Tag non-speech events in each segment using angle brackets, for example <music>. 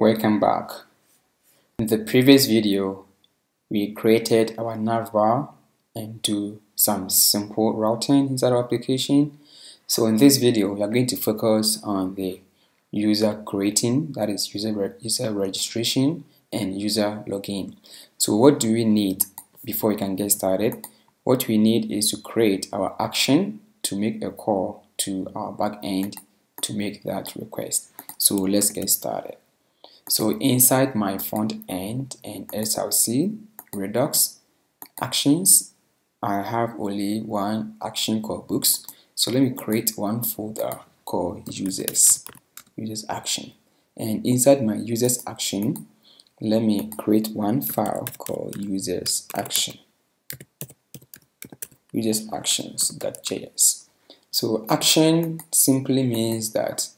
Welcome back. In the previous video, we created our navbar and do some simple routing inside our application. So in this video, we are going to focus on the user creating, that is user, re user registration and user login. So what do we need before we can get started? What we need is to create our action to make a call to our backend to make that request. So let's get started. So inside my front end and SRC Redux actions, I have only one action called books. So let me create one folder called users, users action. And inside my users action, let me create one file called users action users actions.js so action simply means that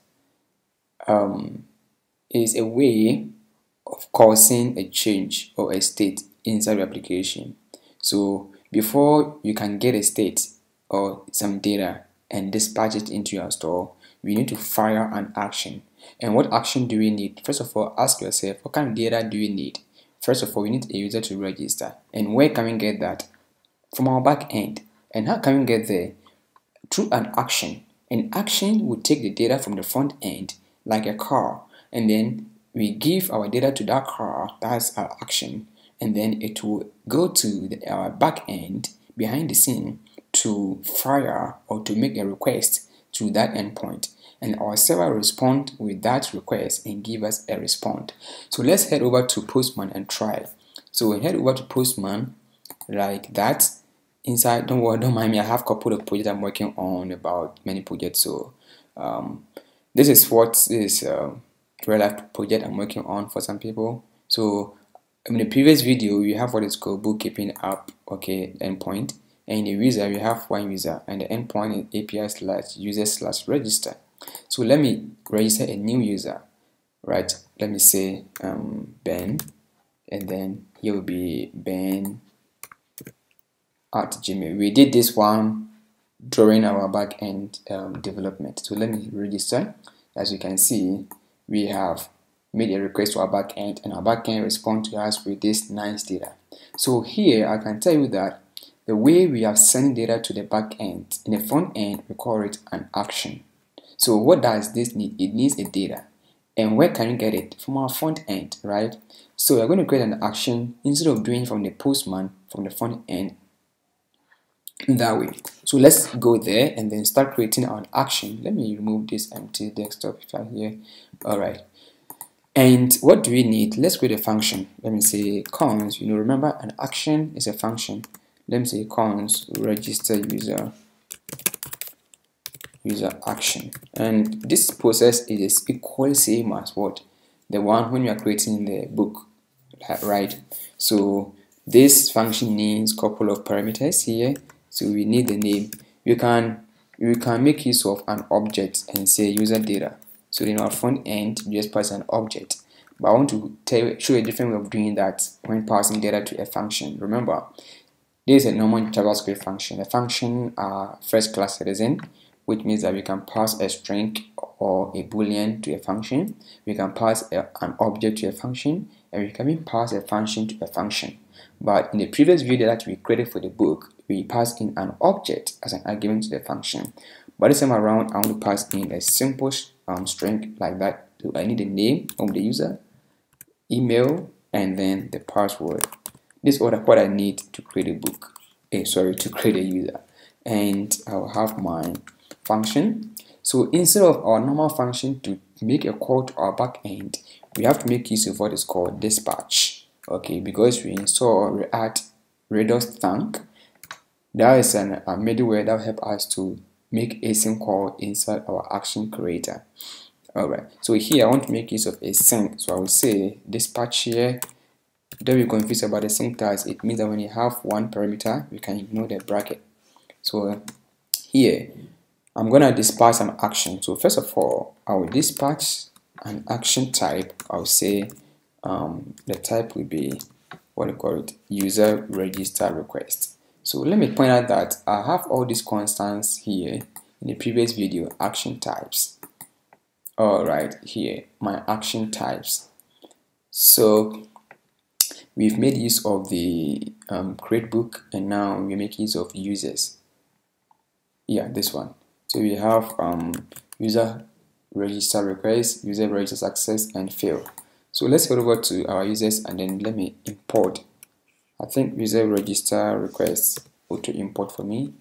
um, is a way of causing a change or a state inside your application. So before you can get a state or some data and dispatch it into your store, we need to fire an action. And what action do we need? First of all, ask yourself, what kind of data do you need? First of all, we need a user to register. And where can we get that? From our back end. And how can we get there? Through an action. An action will take the data from the front end, like a car, and then we give our data to that car, that's our action, and then it will go to the, our back end behind the scene to fire or to make a request to that endpoint and our server respond with that request and give us a response. So let's head over to Postman and try. So we head over to Postman like that. Inside, don't worry, <laughs> don't mind me. I have a couple of projects I'm working on about many projects. So um, this is what is uh, real life project I'm working on for some people. So in the previous video, we have what is called bookkeeping app, okay, endpoint. And the user, we have one user, and the endpoint is API slash user slash register. So let me register a new user, right? Let me say um, Ben, and then he will be Ben at Gmail. We did this one during our backend um, development. So let me register. As you can see, we have made a request to our backend and our backend respond to us with this nice data. So here I can tell you that the way we are sending data to the backend in the front end we call it an action. So what does this need? It needs a data. And where can you get it? From our front end, right? So we're going to create an action instead of doing from the postman from the front end that way. So let's go there and then start creating our action. Let me remove this empty desktop file here. All right. And what do we need? Let's create a function. Let me say cons. You know, remember an action is a function. Let me say cons register user user action. And this process is equally same as what the one when you are creating the book, right? So this function needs couple of parameters here so we need the name. You can you can make use of an object and say user data. So in our front end we just pass an object. But I want to tell show a different way of doing that when passing data to a function. Remember this is a normal JavaScript function. A function are first class citizen which means that we can pass a string or a boolean to a function we can pass a, an object to a function and we can even pass a function to a function but in the previous video that we created for the book we passed in an object as an argument to the function. But this time around, I want to pass in a simple um, string like that. So I need the name of the user, email, and then the password. This is what I need to create a book. Eh, sorry, to create a user. And I'll have my function. So instead of our normal function to make a call to our backend, we have to make use of what is called dispatch. Okay, because we install React Redux Thunk that is an, a middleware that will help us to make async call inside our action creator. Alright, so here I want to make use of async. So I will say dispatch here. Don't be confused about the syntax. It means that when you have one parameter, you can ignore the bracket. So here, I'm going to dispatch some action. So first of all, I will dispatch an action type. I'll say um, the type will be what I call it, user register request. So let me point out that I have all these constants here in the previous video, action types. Alright, here, my action types. So we've made use of the um, create book and now we make use of users. Yeah, this one. So we have um, user register request, user register success and fail. So let's head over to our users and then let me import. I think user register request auto import for me.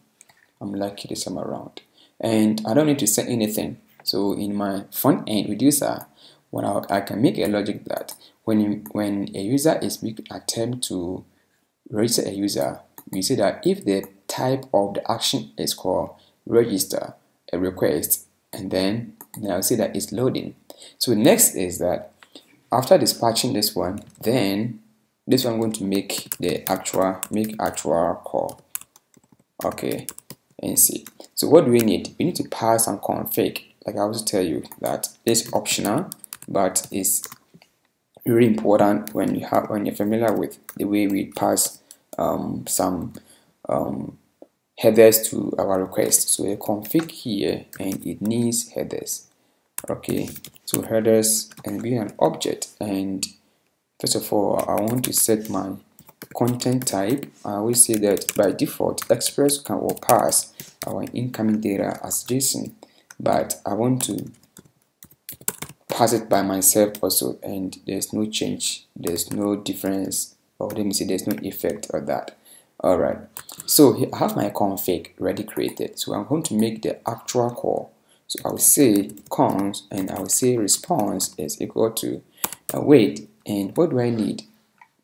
I'm lucky this time around. And I don't need to set anything. So in my front end reducer, when I, I can make a logic that when you, when a user is making attempt to register a user, we say that if the type of the action is called register a request, and then I'll say that it's loading. So next is that after dispatching this one, then this one I'm going to make the actual make actual call. Okay, and see. So what do we need? We need to pass some config. Like I also tell you that it's optional, but it's really important when you have when you're familiar with the way we pass um, some um, headers to our request. So a config here and it needs headers. Okay, so headers and be an object and first of all I want to set my content type. I always say that by default Express can will pass our incoming data as JSON but I want to pass it by myself also and there's no change there's no difference or let me say there's no effect of that alright. So here I have my config ready created. So I'm going to make the actual call. So I will say cons and I will say response is equal to uh, await and what do I need?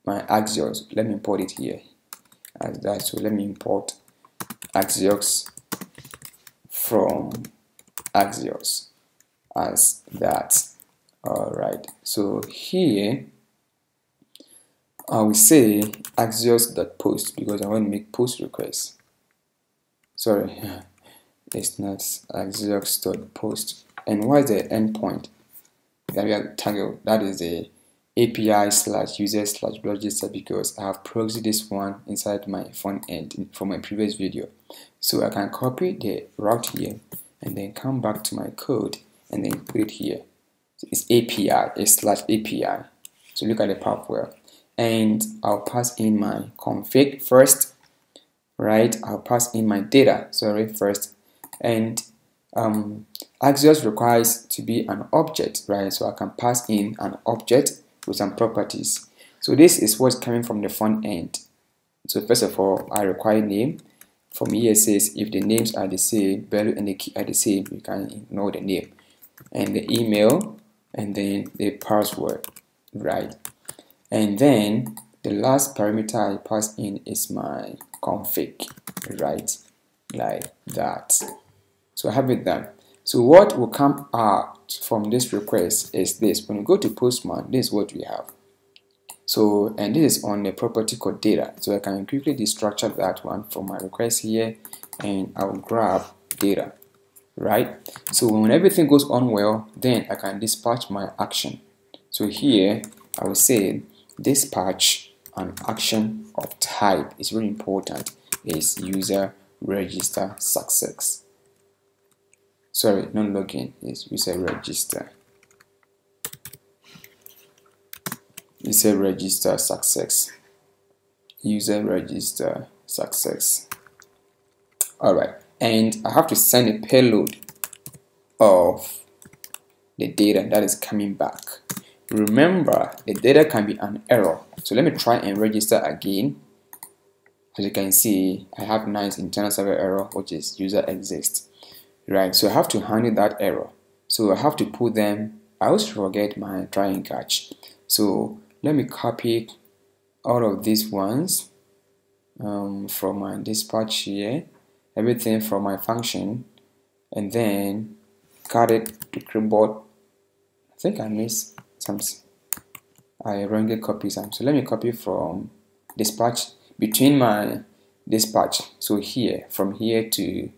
My Axios. Let me import it here. As that so let me import Axios from Axios as that. All right so here I will say axios.post because I want to make post requests. Sorry <laughs> it's not axios.post and what is the endpoint? That we have toggle that is the API slash user slash register because I have proxy this one inside my front end from my previous video. So I can copy the route here and then come back to my code and then put it here. It's API, it's slash API. So look at the pathway. And I'll pass in my config first, right? I'll pass in my data, sorry, first. And um, Axios requires to be an object, right? So I can pass in an object with some properties. So this is what's coming from the front end. So first of all, I require name. From here it says if the names are the same, value and the key are the same, you can ignore the name. And the email, and then the password right and then the last parameter I pass in is my config right? Like that. So I have it done. So what will come out from this request is this. When you go to postman this is what we have. So and this is on the property called data. So I can quickly destructure that one from my request here and I'll grab data right? So when everything goes on well, then I can dispatch my action. So here I will say dispatch an action of type is really important is user register success. Sorry, not login is user register. User register success. User register success. Alright, and I have to send a payload of the data that is coming back. Remember, the data can be an error. So let me try and register again. As you can see, I have nice internal server error, which is user exists. Right, so I have to handle that error. So I have to put them, I always forget my try and catch. So let me copy all of these ones um, from my dispatch here everything from my function and then cut it to clipboard I think I missed I wrongly copy some so let me copy from dispatch between my dispatch so here from here to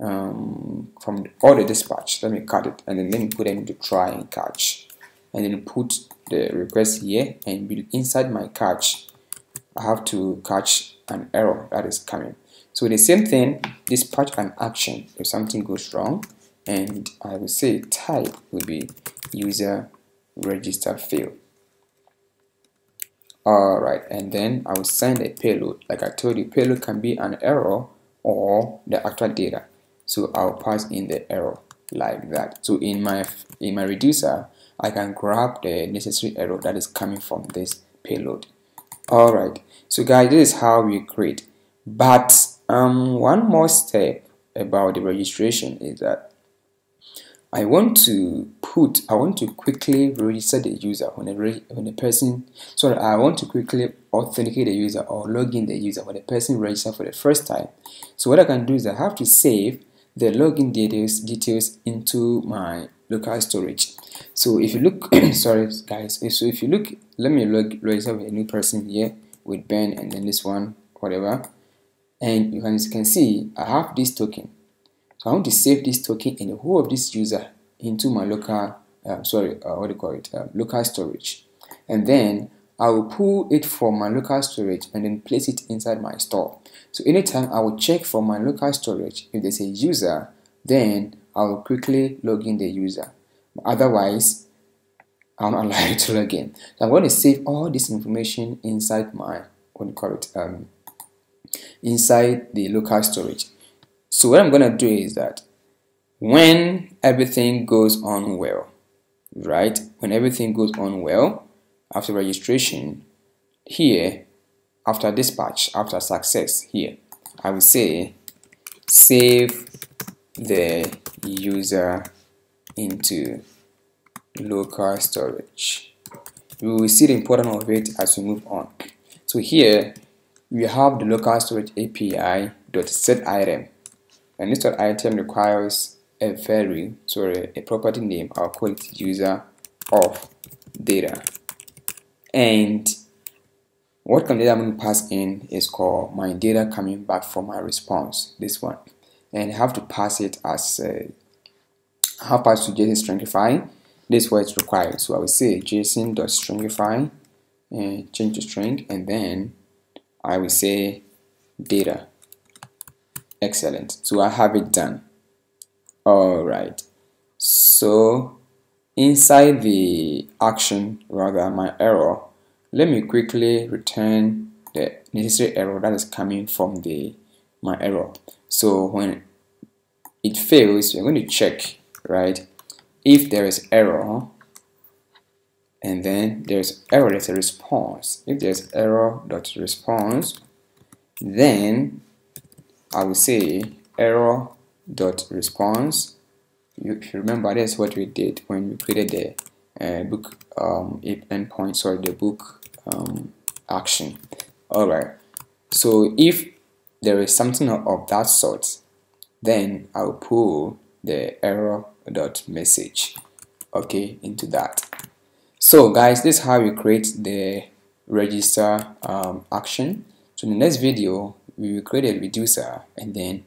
um, from all the dispatch let me cut it and then let me put them into try and catch. And then put the request here and inside my catch I have to catch an error that is coming. So the same thing, dispatch an action if something goes wrong, and I will say type will be user register fail. Alright, and then I will send a payload. Like I told you, payload can be an error or the actual data. So I'll pass in the error like that. So in my in my reducer, I can grab the necessary error that is coming from this payload. Alright, so guys, this is how we create. But um, one more step about the registration is that I want to put, I want to quickly register the user when a, when a person, sorry, I want to quickly authenticate the user or log in the user when a person registers for the first time. So what I can do is I have to save the login details, details into my local storage. So if you look, <coughs> sorry guys, so if you look, let me log register with a new person here with Ben and then this one, whatever. And you can, you can see I have this token so I want to save this token and the whole of this user into my local, uh, sorry, uh, what do you call it, uh, local storage. And then I will pull it from my local storage and then place it inside my store. So anytime I will check from my local storage, if there's a user, then I will quickly log in the user. Otherwise, I'm <laughs> allowed to log in. So I'm going to save all this information inside my, what do you call it, um, inside the local storage. So what I'm going to do is that when everything goes on well, right? When everything goes on well, after registration, here, after dispatch, after success, here, I will say save the user into local storage. We will see the importance of it as we move on. So here, we have the local storage API dot set item and this item requires a value, sorry, a property name. I'll call it user of data. And what of data I'm going to pass in is called my data coming back from my response, this one. And I have to pass it as a, I have passed to JSON stringify. This is what it's required. So I will say JSON.stringify and uh, change to string, and then I will say data excellent. So I have it done. Alright so inside the action rather my error let me quickly return the necessary error that is coming from the my error. So when it fails we're going to check right if there is error and then there's error there's a response. If there's error dot response then I will say error dot response. You, if you remember, that's what we did when we created the uh, book um, endpoint, sorry, the book um, action. All right. So if there is something of that sort, then I'll pull the error dot message okay into that so guys this is how you create the register um, action so in the next video we will create a reducer and then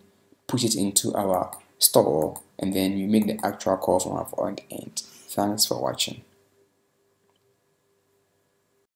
push it into our store and then we make the actual call from our front end. Thanks for watching.